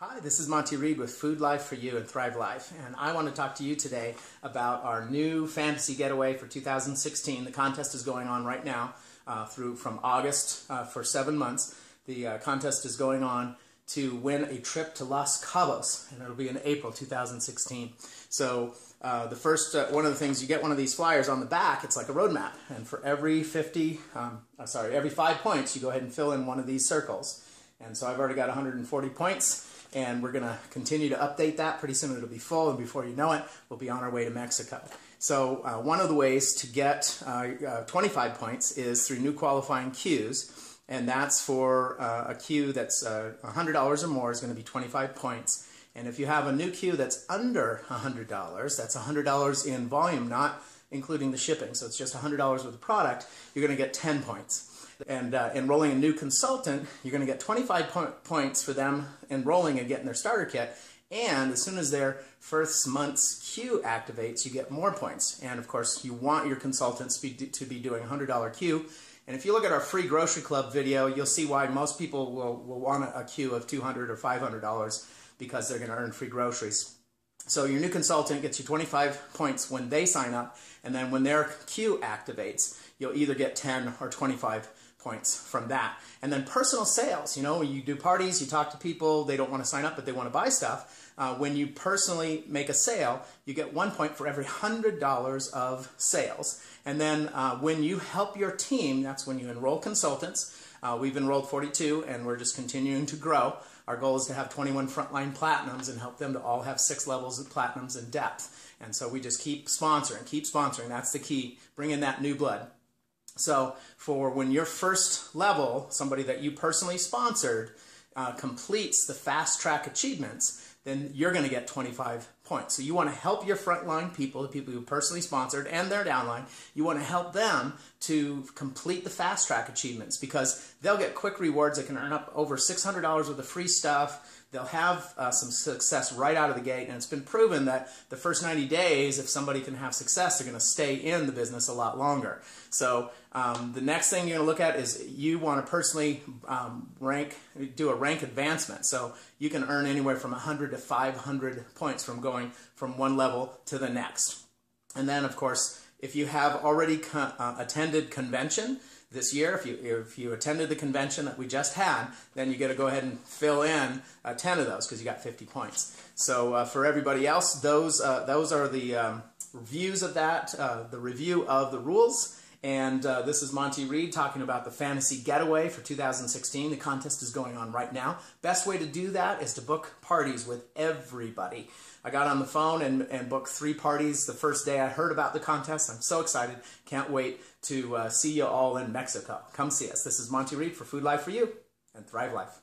Hi, this is Monty Reed with Food Life for You and Thrive Life, and I want to talk to you today about our new fantasy getaway for 2016. The contest is going on right now uh, through from August uh, for seven months. The uh, contest is going on to win a trip to Los Cabos, and it'll be in April 2016. So uh, the first uh, one of the things you get one of these flyers on the back. It's like a roadmap, and for every 50, um, uh, sorry, every five points, you go ahead and fill in one of these circles. And so I've already got 140 points and we're going to continue to update that. Pretty soon it'll be full, and before you know it, we'll be on our way to Mexico. So uh, one of the ways to get uh, uh, 25 points is through new qualifying Qs, and that's for uh, a Q that's $100 uh, or more is going to be 25 points. And if you have a new Q that's under $100, that's $100 in volume, not including the shipping, so it's just $100 worth of product, you're going to get 10 points and uh, enrolling a new consultant, you're going to get 25 po points for them enrolling and getting their starter kit. And as soon as their first month's Q activates, you get more points. And of course, you want your consultants to be, to be doing $100 Q. And if you look at our free grocery club video, you'll see why most people will, will want a, Q of 200 or $500 because they're going to earn free groceries. So your new consultant gets you 25 points when they sign up, and then when their Q activates, you'll either get 10 or 25 points from that. And then personal sales, you know, you do parties, you talk to people, they don't want to sign up, but they want to buy stuff. Uh, when you personally make a sale, you get one point for every $100 of sales. And then uh, when you help your team, that's when you enroll consultants. Uh, we've enrolled 42 and we're just continuing to grow. Our goal is to have 21 frontline platinums and help them to all have six levels of platinums in depth. And so we just keep sponsoring, keep sponsoring. That's the key. Bring in that new blood. So for when your first level, somebody that you personally sponsored, uh, completes the fast track achievements, then you're going to get 25 points. So you want to help your frontline people, the people you personally sponsored and their downline, you want to help them to complete the fast track achievements because they'll get quick rewards. They can earn up over $600 worth of free stuff they'll have uh, some success right out of the gate. And it's been proven that the first 90 days, if somebody can have success, they're going to stay in the business a lot longer. So um, the next thing you're going to look at is you want to personally um, rank, do a rank advancement. So you can earn anywhere from 100 to 500 points from going from one level to the next. And then, of course, if you have already uh, attended convention, this year. If you, if you attended the convention that we just had, then you get to go ahead and fill in uh, 10 of those because you got 50 points. So uh, for everybody else, those, uh, those are the um, reviews of that, uh, the review of the rules. And uh, this is Monty Reed talking about the Fantasy Getaway for 2016. The contest is going on right now. Best way to do that is to book parties with everybody. I got on the phone and, and booked three parties the first day I heard about the contest. I'm so excited. Can't wait to uh, see you all in Mexico. Come see us. This is Monty Reed for Food Life for You and Thrive Life.